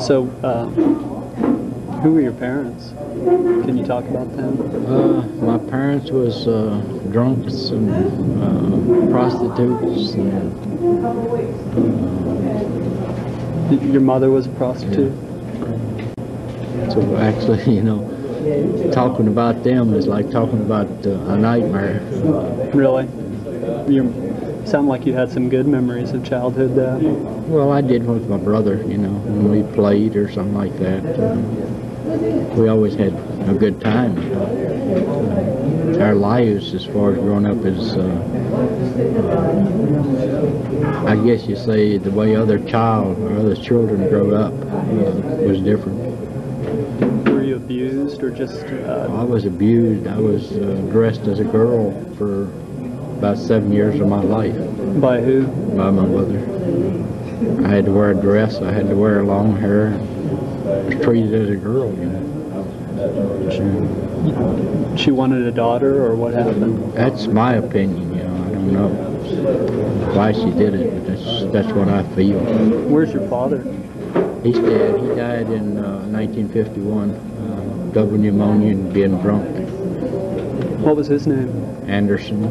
So, uh, who were your parents? Can you talk about them? Uh, my parents was uh, drunks and uh, prostitutes and Y- Your mother was a prostitute. so actually, you know, talking about them is like talking about uh, a nightmare. Really? You sound like you had some good memories of childhood there. Well, I did with my brother, you know, when we played or something like that. We always had a good time. Our lives, as far as growing up, is, uh, I guess you say, the way other child or other children grow up uh, was different. Were you abused or just? Uh, I was abused. I was uh, dressed as a girl for about seven years of my life by who? by my mother. I had to wear a dress. I had to wear long hair. I was treated as a girl, you know. So, She wanted a daughter, or what happened? that's my opinion, you know. I don't know why she did it, but that's that's what I feel. Where's your father? He's dead. He died in uh, 1951. Uh, double pneumonia and being drunk. What was his name? Anderson,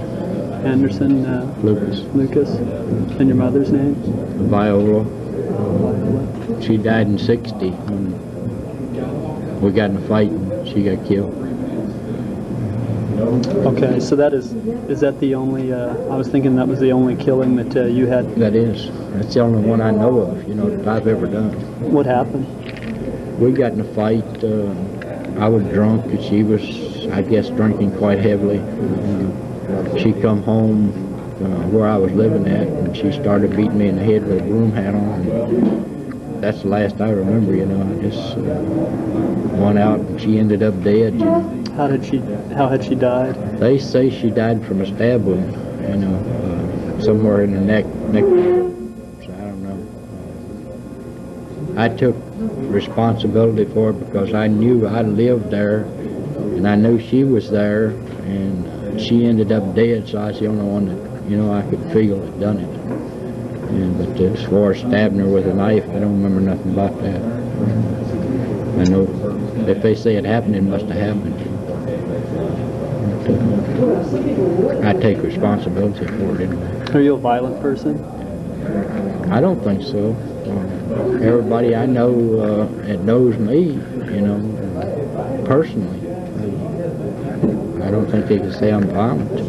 Anderson uh, Lucas, Lucas. And your mother's name? Viola. She died in 60 when we got in a fight and she got killed. Okay, so that is is that the only? Uh, I was thinking that was the only killing that uh, you had. That is. That's the only one I know of, you know, that I've ever done. What happened? We got in a fight. Uh, I was drunk and she was, I guess, drinking quite heavily. She come home uh, where I was living at and she started beating me in the head with a broom hat on. And that's the last I remember, you know. I just uh, went out and she ended up dead. You know. How did she? How had she died? They say she died from a stab wound, you know, uh, somewhere in the neck, neck. So I don't know. I took responsibility for it because I knew I lived there, and I knew she was there, and she ended up dead. So I was the only one that, you know, I could feel had done it. And but as far as stabbing her with a knife, I don't remember nothing about that. I know if they say it happened, it must have happened. I take responsibility for it anyway. Are you a violent person? I don't think so. Uh, everybody I know uh, that knows me, you know, personally, I don't think they can say I'm violent.